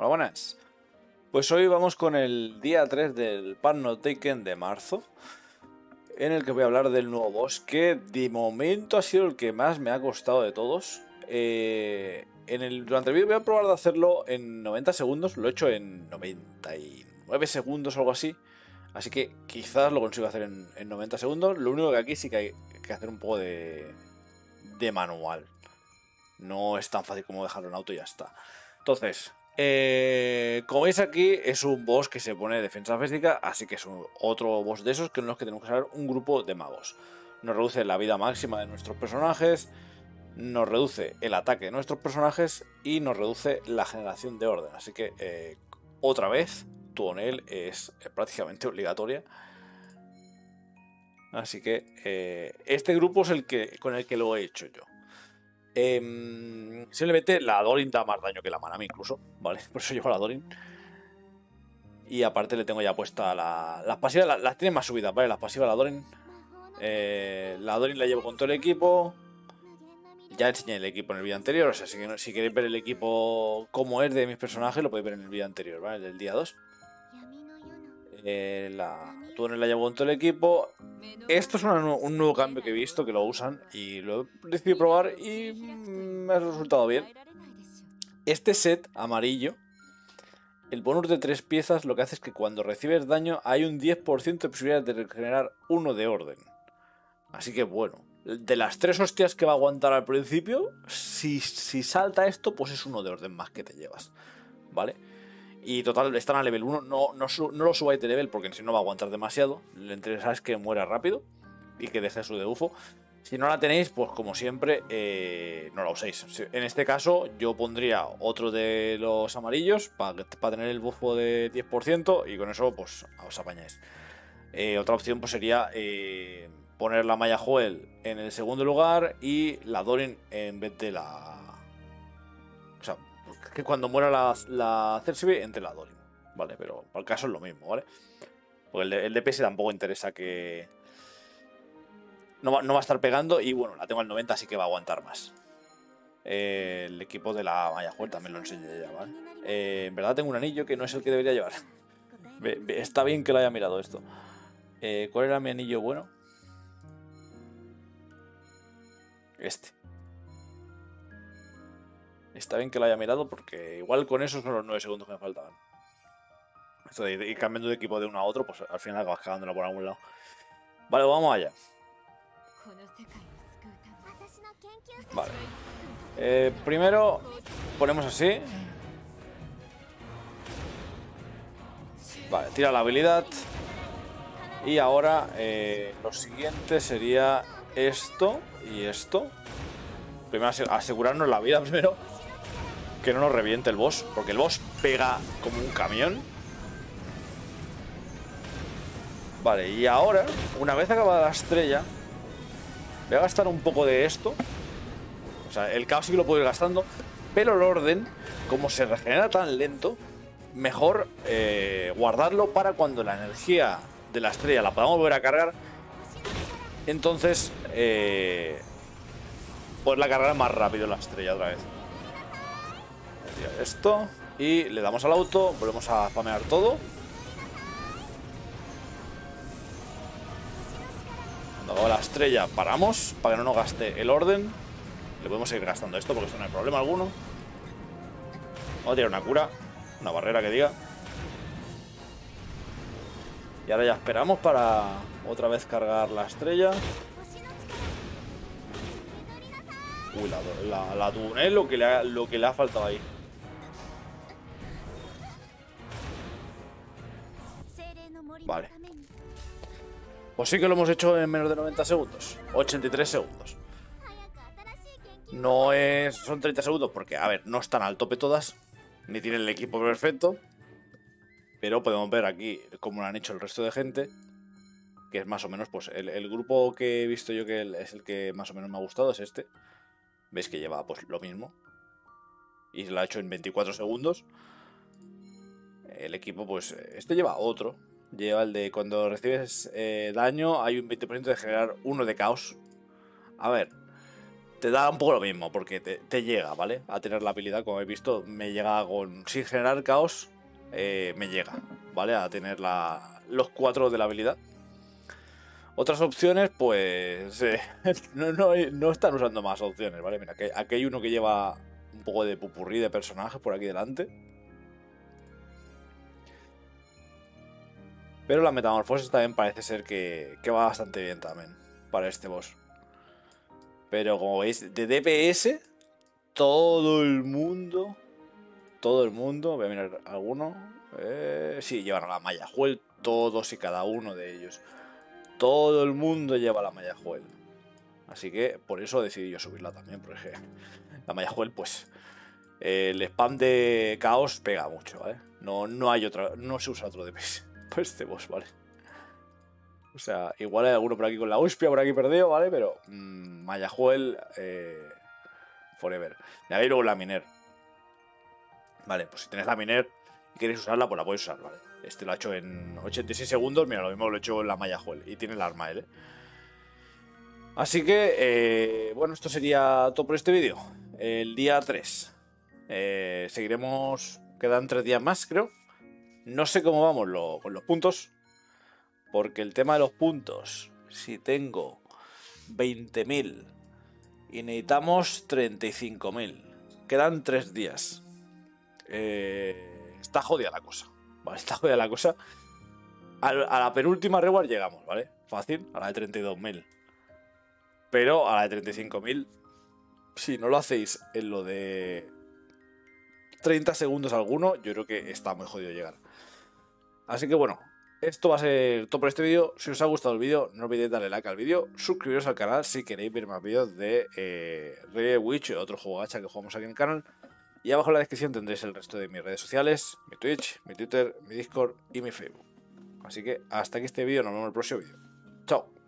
Hola, buenas. Pues hoy vamos con el día 3 del Pan No Taken de marzo, en el que voy a hablar del nuevo boss, que de momento ha sido el que más me ha costado de todos. Eh, en el, durante el vídeo voy a probar de hacerlo en 90 segundos, lo he hecho en 99 segundos o algo así. Así que quizás lo consigo hacer en, 90 segundos. Lo único que aquí sí que hay que hacer un poco de, de manual. No es tan fácil como dejarlo en auto y ya está. Entonces, eh, como veis aquí, es un boss que se pone defensa física, así que es otro boss de esos que en los que tenemos que usar un grupo de magos. Nos reduce la vida máxima de nuestros personajes, nos reduce el ataque de nuestros personajes y nos reduce la generación de orden. Así que, eh, otra vez, Tuonel es prácticamente obligatoria. Así que eh, este grupo es el que con el que lo he hecho yo. Eh, simplemente la Dorin da más daño que la Manami incluso, ¿vale? Por eso llevo la Dorin. Y aparte le tengo ya puesta la, las pasivas, las, tiene más subidas, ¿vale? Las pasivas la Dorin. Eh, la Dorin la llevo con todo el equipo. Ya enseñé el equipo en el vídeo anterior, o sea, si, si queréis ver el equipo como es de mis personajes, lo podéis ver en el vídeo anterior, ¿vale? Del día 2. Eh, la túnel la llevo con todo el equipo. Esto es un nuevo cambio que he visto que lo usan y lo he decidido probar y me ha resultado bien. Este set amarillo, el bonus de tres piezas lo que hace es que cuando recibes daño hay un 10% de posibilidad de regenerar uno de orden. Así que bueno, de las tres hostias que va a aguantar al principio, si, si salta esto, pues es uno de orden más que te llevas. ¿Vale? Y total, están a level 1. No, no, no lo subáis de level porque si no va a aguantar demasiado. Le interesa es que muera rápido y que deje su debufo. Si no la tenéis, pues como siempre, eh, no la uséis. En este caso, yo pondría otro de los amarillos para tener el bufo de 10% y con eso, pues os apañáis. Eh, otra opción pues sería eh, poner la Maya Joel en el segundo lugar y la Dorin en vez de la que cuando muera la, la entre la Dorin. Vale, pero para el caso es lo mismo, ¿vale? Porque el, DPS tampoco interesa que. No va, a estar pegando y bueno, la tengo al 90, así que va a aguantar más. Eh, el equipo de la Maya también lo enseñé ya, ¿vale? Eh, en verdad tengo un anillo que no es el que debería llevar. Está bien que lo haya mirado esto. Eh, ¿Cuál era mi anillo bueno? Este. Está bien que lo haya mirado porque igual con esos son los 9 segundos que me faltaban. Esto de ir cambiando de equipo de uno a otro, pues al final acabas cagándolo por algún lado. Vale, vamos allá. Vale. Eh, primero ponemos así. Vale, tira la habilidad. Y ahora eh, lo siguiente sería esto y esto. Primero asegurarnos la vida primero que no nos reviente el boss, porque el boss pega como un camión. Vale, y ahora, una vez acabada la estrella, voy a gastar un poco de esto. O sea, el caos sí que lo puedo ir gastando, pero el orden, como se regenera tan lento, mejor eh, guardarlo para cuando la energía de la estrella la podamos volver a cargar. Entonces, eh, pues la cargar más rápido la estrella otra vez esto y le damos al auto, volvemos a spamear todo. Cuando hago la estrella paramos para que no nos gaste el orden. Le podemos seguir gastando esto porque esto no hay problema alguno. Vamos a tirar una cura, una barrera que diga. Y ahora ya esperamos para otra vez cargar la estrella. Uy, la, la, túnel, lo que, le lo que le ha faltado ahí. Vale. Pues sí que lo hemos hecho en menos de 90 segundos. 83 segundos. No es... Son 30 segundos porque, a ver, no están al tope todas. Ni tienen el equipo perfecto. Pero podemos ver aquí cómo lo han hecho el resto de gente. Que es más o menos, pues, el, grupo que he visto yo que es el que más o menos me ha gustado, es este. Veis que lleva, pues, lo mismo. Y lo ha hecho en 24 segundos. El equipo, pues, este lleva otro. Lleva el de cuando recibes eh, daño hay un 20% de generar uno de caos. A ver, te da un poco lo mismo, porque te, llega, ¿vale? A tener la habilidad, como he visto, me llega con. Sin generar caos, eh, me llega, ¿vale? A tener la, los cuatro de la habilidad. Otras opciones, pues. Eh, no, están usando más opciones, ¿vale? Mira, aquí hay uno que lleva un poco de pupurrí de personajes por aquí delante. Pero la metamorfosis también parece ser que, va bastante bien también para este boss. Pero como veis, de DPS, todo el mundo, todo el mundo, voy a mirar alguno, eh, sí, llevan a la Maya Juel, todos y cada uno de ellos. Todo el mundo lleva la Juel. Así que por eso decidí yo subirla también, porque la Juel, pues, el spam de caos pega mucho, ¿vale? No, no hay otra, no se usa otro DPS. Pues este boss, ¿vale? O sea, igual hay alguno por aquí con la Uspia, por aquí perdido, ¿vale? Pero mmm, Mayajuel eh, Forever. Me habéis luego la Miner. Vale, pues si tenéis la Miner y queréis usarla, pues la podéis usar, ¿vale? Este lo ha hecho en 86 segundos. Mira, lo mismo lo he hecho en la Mayajuel. Y tiene el arma, ¿eh? Así que, eh, bueno, esto sería todo por este vídeo. El día 3. Eh, seguiremos. Quedan tres días más, creo. No sé cómo vamos con los puntos. Porque el tema de los puntos, si tengo 20.000 y necesitamos 35.000, quedan 3 días. Eh, está jodida la cosa. Vale, está jodida la cosa. A, la penúltima reward llegamos, ¿vale? Fácil, a la de 32.000. Pero a la de 35.000, si no lo hacéis en lo de 30 segundos alguno, yo creo que está muy jodido llegar. Así que bueno, esto va a ser todo por este vídeo. Si os ha gustado el vídeo, no olvidéis darle like al vídeo, suscribiros al canal si queréis ver más vídeos de eh, Witch o otro juego gacha que jugamos aquí en el canal. Y abajo en la descripción tendréis el resto de mis redes sociales, mi Twitch, mi Twitter, mi Discord y mi Facebook. Así que hasta aquí este vídeo, nos vemos en el próximo vídeo. Chao.